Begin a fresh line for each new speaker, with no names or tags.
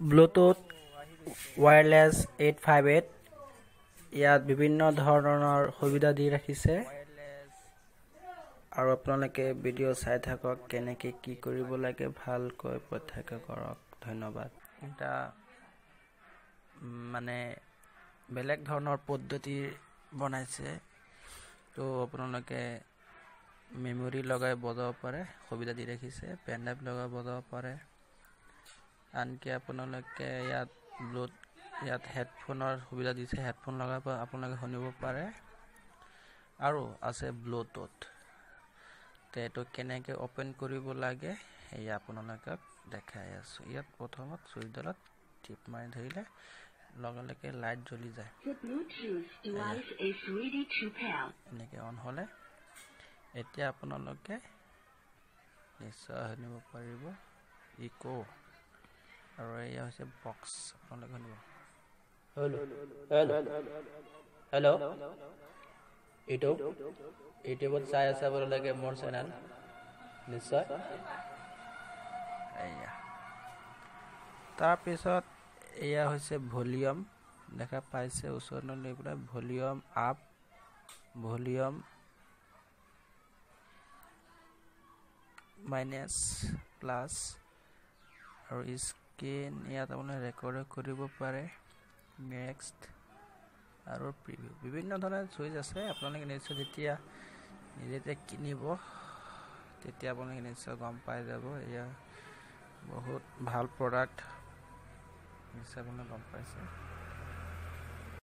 Bluetooth wireless eight five eight ইয়াত বিভিন্ন ধৰণৰ সুবিধা দি ৰাখিছে। আৰু আপোনালোকে ভিডিঅ' চাই থাকক কেনেকৈ কি কৰিব লাগে ভালকৈ প্ৰত্যক্ষ কৰক। ধন্যবাদ। এটা মানে বেলেগ ধৰণৰ পদ্ধতি বনাইছে। তো আপোনালোকে মেমৰি লগাই বজাব পাৰে সুবিধা দি ৰাখিছে পেন ড্ৰাইভ লগাই বজাব পাৰে। আনকি আপোনালোকে ইয়াত ব্লুট ইয়াত হেডফোনৰ সুবিধা দিছে হেডফোন লগাই আপোনালোকে শুনিব পাৰে। আৰু আছে ব্লুটুথ। তো এইটো কেনেকৈ অ'পেন কৰিব লাগে সেয়া আপোনালোকক দেখাই আছোঁ। ইয়াত প্ৰথমত চুইচডালত টিপ মাৰি ধৰিলে লগে লগে লাইট জ্বলি যায়। এনেকৈ অন হ'লে এতিয়া আপোনালোকে নিশ্চয় শুনিব পাৰিব। ইক' আৰু এয়া হৈছে বক্স আপোনালোকে শুনিব। হেল্ল' ইউটিউব ইউটিউবত চাই আছে আপোনালোকে মোৰ চেনেল নিশ্চয়। এয়া তাৰপিছত এয়া হৈছে ভলিউম দেখা পাইছে ওচৰত লৈ পেলাই। Volume up volume minus plus আৰু স্ক্ৰীন ইয়াত আপোনাৰ ৰেকৰ্ড কৰিব পাৰে। নেক্সট আৰু প্ৰিভিউ বিভিন্ন ধৰণৰ চুইচ আছে আপোনালোকে নিশ্চয় যেতিয়া নিজে কিনিব তেতিয়া আপোনালোকে নিশ্চয় গম পাই যাব। এয়া বহুত ভাল প্ৰডাক্ট নিশ্চয় আপোনালোকে গম পাইছে।